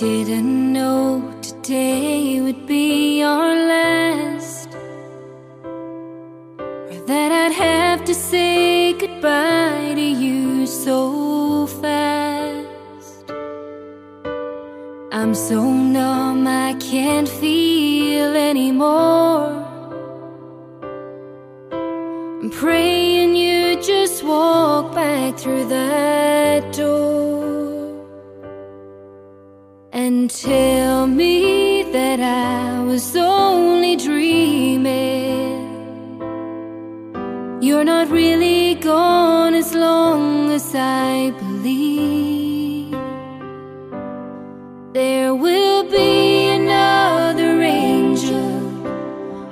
didn't know today would be our last, or that I'd have to say goodbye to you so fast. I'm so numb, I can't feel anymore. I'm praying you just walk back through that door and tell me that I was only dreaming. You're not really gone as long as I believe. There will be another angel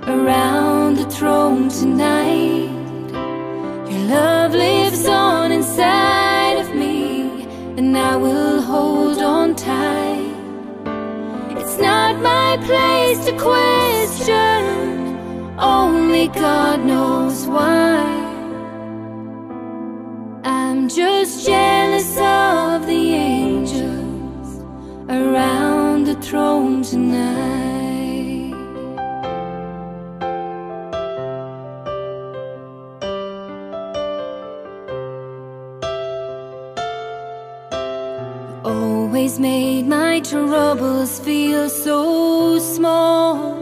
around the throne tonight. My place to question, only God knows why. I'm just jealous of the angels Always made my troubles feel so small.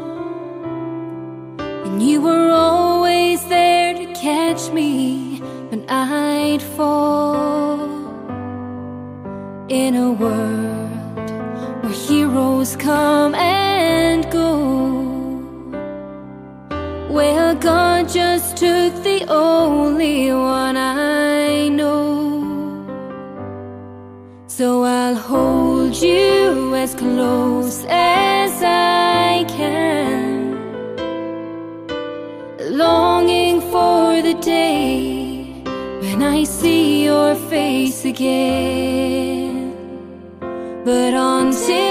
And you were always there to catch me when I'd fall. In a world where heroes come and go. Well, God just took the only one I So I'll hold you as close as I can. Longing for the day when I see your face again. But until